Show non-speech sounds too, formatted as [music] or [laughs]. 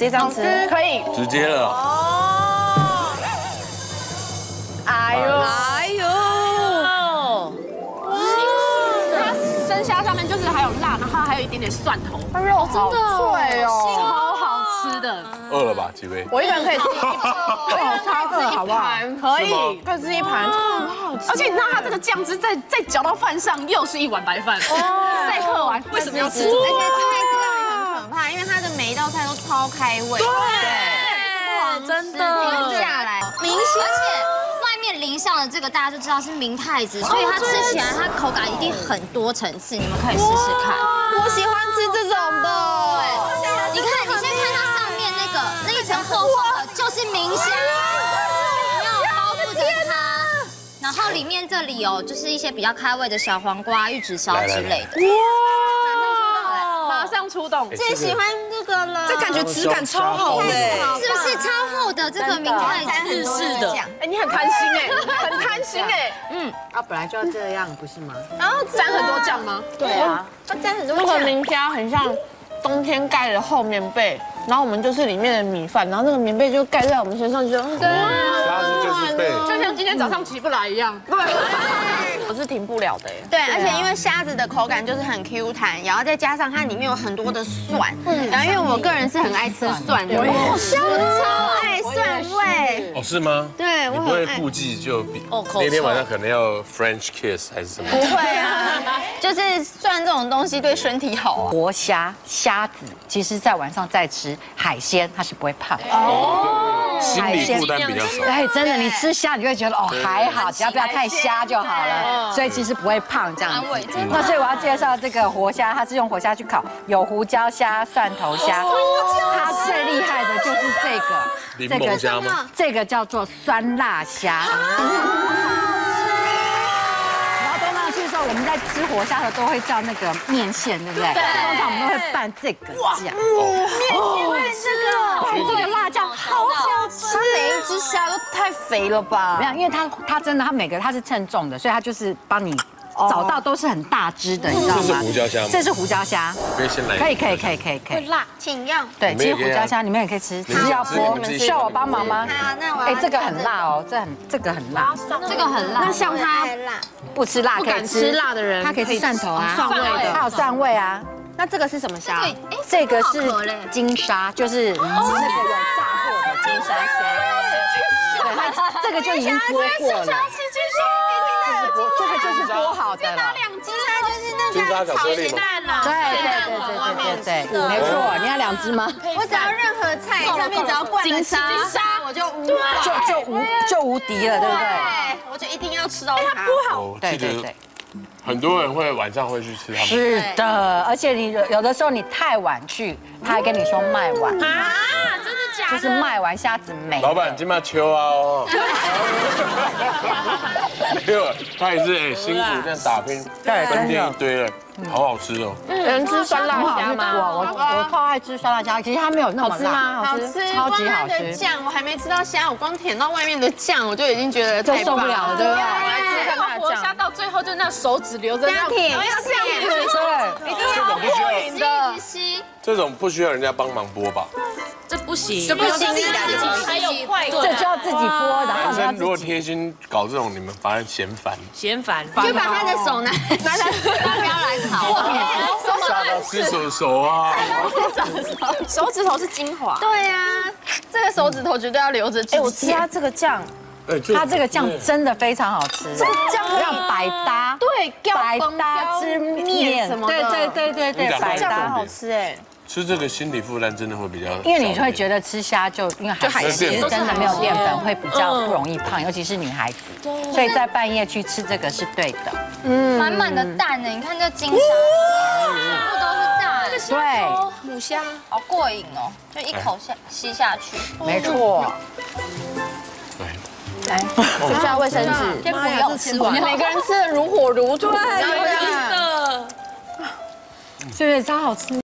接这样吃，可以。直接了，哦。哎呦，哎呦，它生虾上面就是还有辣，然后还有一点点蒜头，肉好脆哦，超好吃的。饿了吧，几位？我一个人可以吃一盘，[laughs] 超饿，好不好？可以，可以吃一盘，很好吃。而且你知道它这个酱汁再再搅到饭上，又是一碗白饭。再喝完，为什么要吃？超开胃。对，真停的。下来，明显，而且外面淋上的这个大家就知道是明太子，所以它吃起来它口感一定很多层次，你们可以试试看。我喜欢吃这种的。你看，你先看它上面那个那一层厚厚的，就是明虾，有没有包覆着它？然后里面这里有就是一些比较开胃的小黄瓜、玉子烧之类的。马上出动，最喜欢这个了，这感觉质感超好的，是不是超厚的这个明太子？日式的。哎，你很贪心哎，很贪心哎。[laughs] 嗯啊，本来就要这样，不是吗？然后沾很多酱吗？对啊，它沾很多那个酱。明虾很像冬天盖的厚棉被，然后我们就是里面的米饭，然后那个棉被就盖在我们身上，就对，就像今天早上起不来一样。对，我是停不了的耶。对，而且因为虾子的口感就是很 Q 弹，然后再加上它里面有很多的蒜，然后因为我个人是很爱吃蒜的，我超爱蒜味。哦，是吗？对，我你不会。顾忌就比那天晚上可能要 French kiss 还是什么？不会啊，就是蒜这种东西对身体好啊。活虾、虾子，其实在晚上再吃海鲜，它是不会胖的。心理负担比较少。哎，真的，你吃虾，你就会觉得哦还好，只要不要太虾就好了，所以其实不会胖这样子。那所以我要介绍这个活虾，它是用活虾去烤，有胡椒虾、蒜头虾，它最厉害的就是这个，这个虾吗？这个叫做酸辣虾。我们在吃活虾的时候都会叫那个面线，对不对？通常我们都会拌这个酱。因为这个拌这个辣酱好好吃。它每一只虾都太肥了吧没？有，因为它它真的，它每个它是称重的，所以它就是帮你找到都是很大只的，你知道吗？这是胡椒虾吗这是胡椒虾，可以先来。可以可以可以可以可以。辣，请用。对，其实胡椒虾你们也可以吃，只们是要剥。需要我帮忙吗？好，那我哎，这个很辣哦，这很这个很辣，这个很辣。那像他，不吃辣可以不敢吃辣的人，他可以吃蒜头啊，蒜味的。他有蒜味啊。那这个是什么虾？这个是金沙，就是那个有炸过的金沙虾。对，它这个就已经剥过了。这个就是剥好的了。金沙就是那金沙巧克力吗？对对对对对对，没错。你要两只吗？我只要任何菜上面只要灌了金沙，我就无就就无就无敌了，对不对？我就一定要吃到它。哦，记得对对对，很多人会晚上会去吃他们。是的。而且你有有的时候你太晚去，他还跟你说卖完，啊，就是卖完虾子没。老板今麦秋啊哦，[laughs] 没有，他也是哎辛苦这样打拼，对分店一堆了，好好吃哦。有人吃酸辣虾我吗？我我超爱吃酸辣虾，其实它没有那么好吃吗辣，好吃超级好光它的吃。酱我还没吃到虾，我光舔到外面的酱，我就已经觉得就太受不了了，对不对？看它的酱，到最后就那手指留着这样舔，要这样舔，对，这种不需要，吸一直吸。这种不需要人家帮忙剥吧？这不行，这不行自己才有快这就要自己剥，然后男生如果。贴心搞这种，你们反而嫌烦，嫌烦。就把他的手拿 [laughs] 拿来，不要来烤我。吓到吃手手啊！[laughs] 手指头是精华。对呀，这个手指头绝对要留着。哎，我吃它这个酱，哎它这个酱真的非常好吃，这个酱可以让百搭，对，百搭吃面什么的，对对对对对，百搭好吃哎。吃这个心理负担真的会比较，因为你会觉得吃虾就因为海鲜其实真的没有淀粉，会比较不容易胖，尤其是女孩子，所以在半夜去吃这个是对的。嗯满满的蛋呢，你看这金沙，全部都是蛋，对，母虾，好过瘾哦，就一口下吸下去。没错。对，来，需要卫生纸。先不要吃完，每个人吃的如火如荼，真的。是不是超好吃？